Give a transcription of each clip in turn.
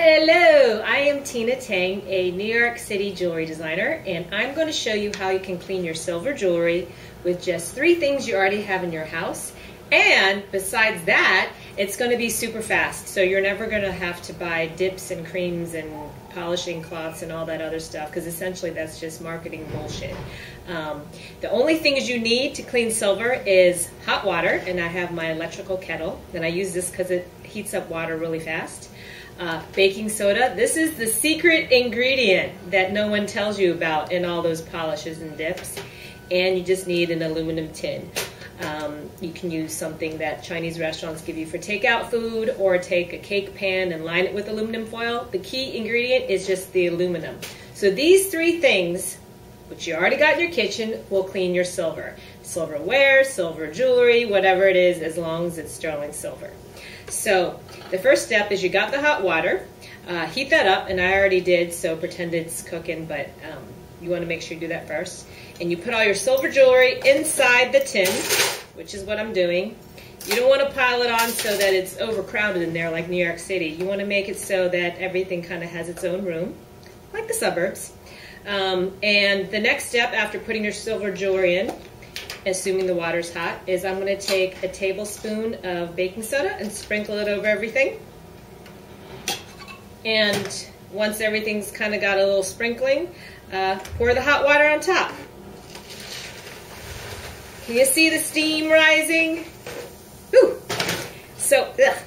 Hello, I am Tina Tang, a New York City jewelry designer, and I'm going to show you how you can clean your silver jewelry with just three things you already have in your house. And besides that, it's going to be super fast, so you're never going to have to buy dips and creams and polishing cloths and all that other stuff, because essentially that's just marketing bullshit. Um, the only things you need to clean silver is hot water, and I have my electrical kettle, and I use this because it heats up water really fast uh, baking soda. This is the secret ingredient that no one tells you about in all those polishes and dips. And you just need an aluminum tin. Um, you can use something that Chinese restaurants give you for takeout food or take a cake pan and line it with aluminum foil. The key ingredient is just the aluminum. So these three things, which you already got in your kitchen, will clean your silver. Silverware, silver jewelry, whatever it is, as long as it's sterling silver. So the first step is you got the hot water, uh, heat that up, and I already did, so pretend it's cooking, but um, you want to make sure you do that first. And you put all your silver jewelry inside the tin, which is what I'm doing. You don't want to pile it on so that it's overcrowded in there like New York City. You want to make it so that everything kind of has its own room, like the suburbs. Um, and the next step after putting your silver jewelry in assuming the water's hot, is I'm going to take a tablespoon of baking soda and sprinkle it over everything. And once everything's kind of got a little sprinkling, uh, pour the hot water on top. Can you see the steam rising? Ooh. So, ugh.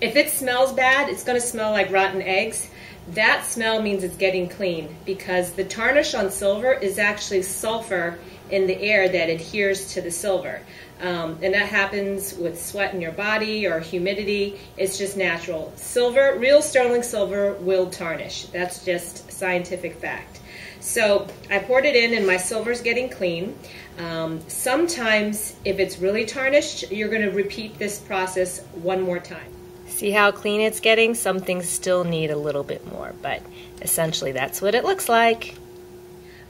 If it smells bad, it's going to smell like rotten eggs. That smell means it's getting clean because the tarnish on silver is actually sulfur in the air that adheres to the silver. Um, and that happens with sweat in your body or humidity. It's just natural. Silver, real sterling silver, will tarnish. That's just scientific fact. So I poured it in, and my silver's getting clean. Um, sometimes, if it's really tarnished, you're going to repeat this process one more time. See how clean it's getting? Some things still need a little bit more, but essentially that's what it looks like.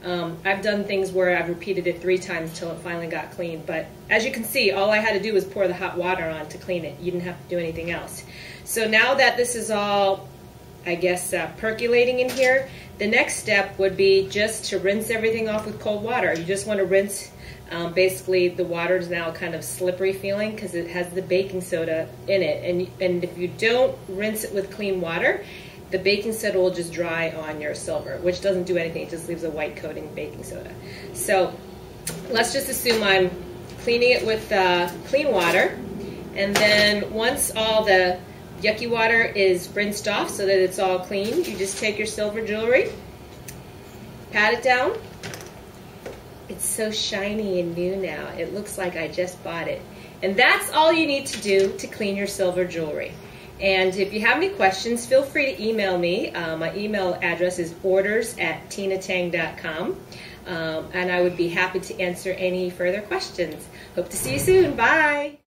Um, I've done things where I've repeated it three times until it finally got clean. But as you can see, all I had to do was pour the hot water on to clean it. You didn't have to do anything else. So now that this is all, I guess, uh, percolating in here, the next step would be just to rinse everything off with cold water. You just want to rinse, um, basically the water is now kind of slippery feeling because it has the baking soda in it. And, and if you don't rinse it with clean water, the baking soda will just dry on your silver, which doesn't do anything. It just leaves a white coating baking soda. So let's just assume I'm cleaning it with uh, clean water. And then once all the yucky water is rinsed off so that it's all clean, you just take your silver jewelry, pat it down. It's so shiny and new now. It looks like I just bought it. And that's all you need to do to clean your silver jewelry. And if you have any questions, feel free to email me. Uh, my email address is orders at tinatang.com. Um, and I would be happy to answer any further questions. Hope to see you soon. Bye.